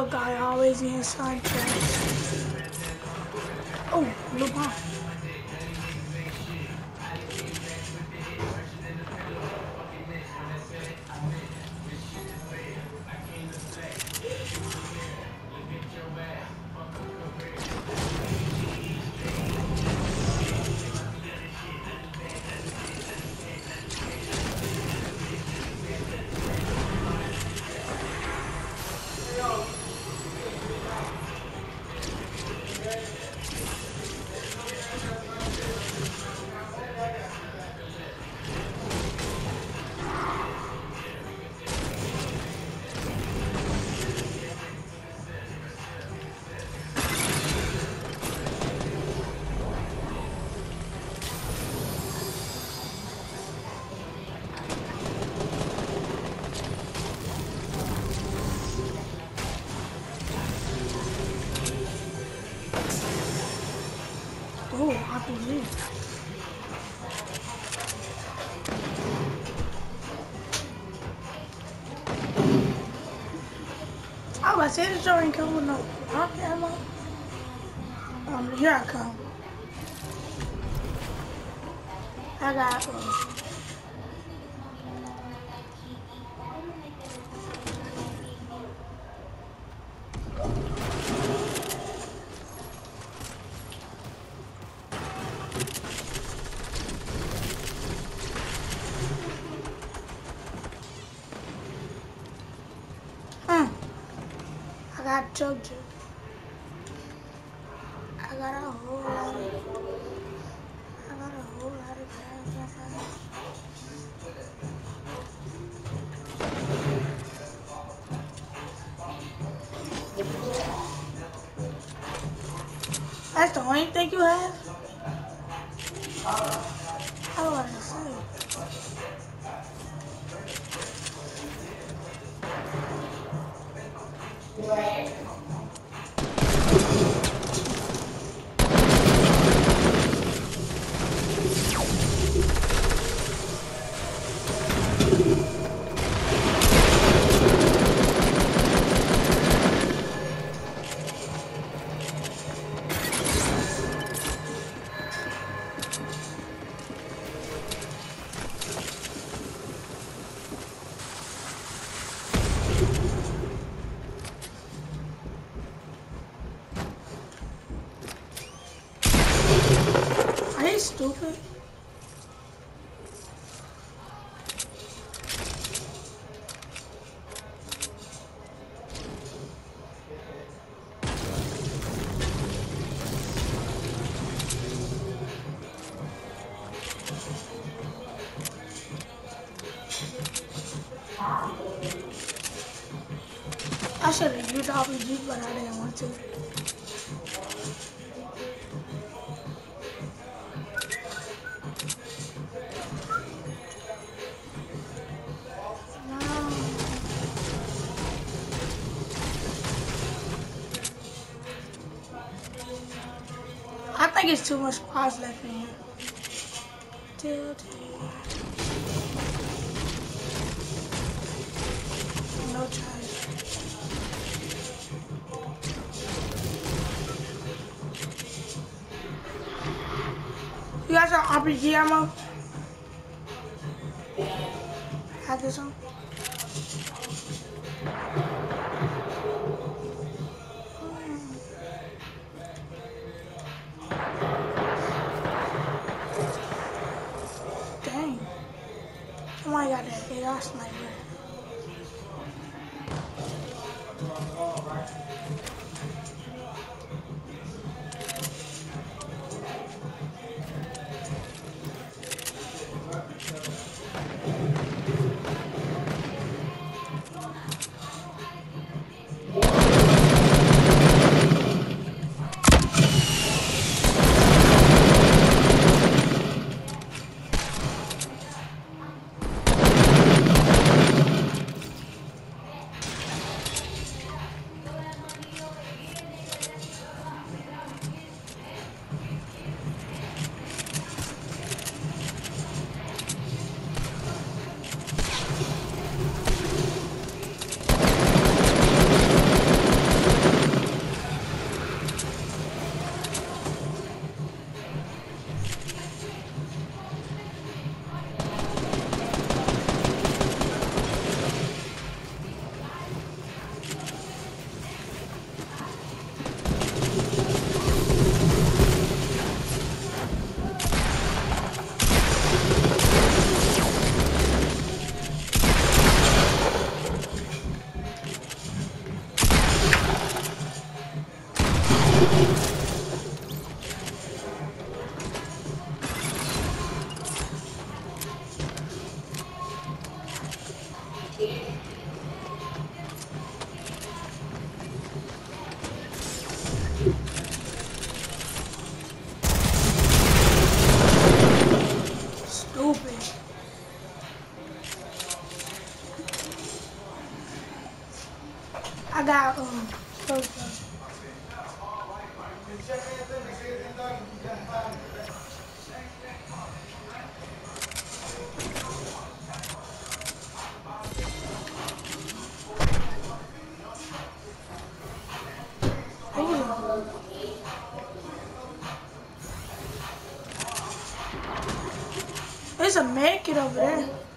Yo, guy always getting sidetracked. Oh, blue bomb. Oh, I say the story ain't come with no rock ammo. Um, here I come. I got um, Got I got a whole lot of I got a whole lot of guys. That's the only thing you have? I Are you stupid? I should have used RPG, but I didn't it's too much spots left in here. No charge. You guys got RPG ammo? Have this one? Stupid. There's a medkit over there.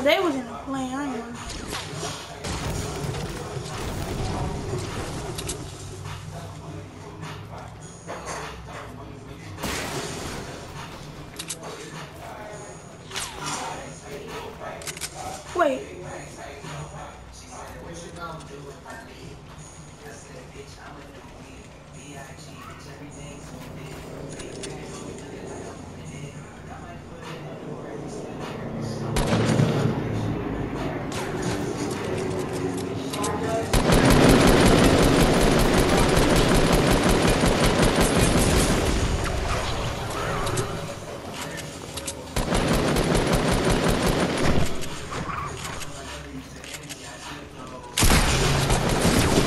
Oh, they was in a plane. Wait. I ain't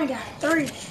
only got three.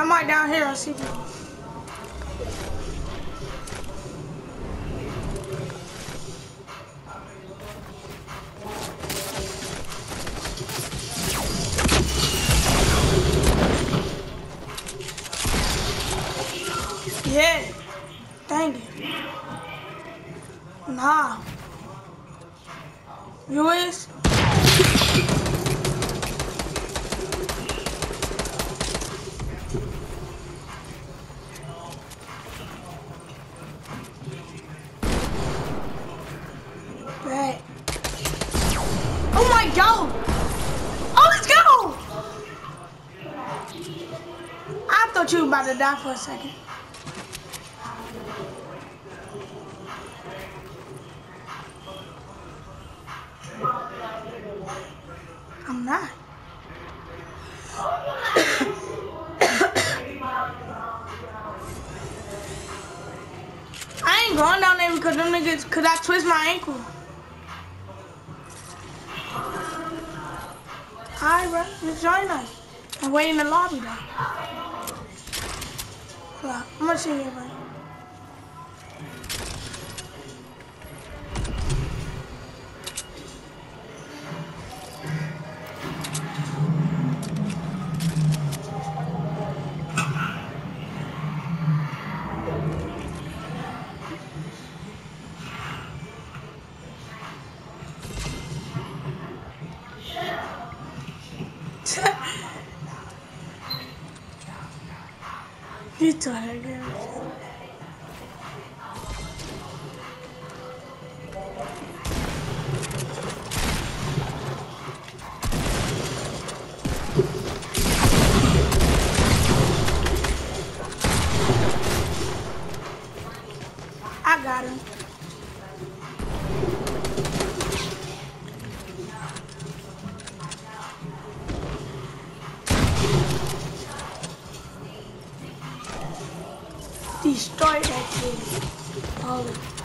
Somebody down here, I see for a second. I'm not. I ain't going down there because them niggas, cause I twist my ankle. Alright, bro, just join us. I'm waiting in the lobby though. 好吃，咁我。See Destroy that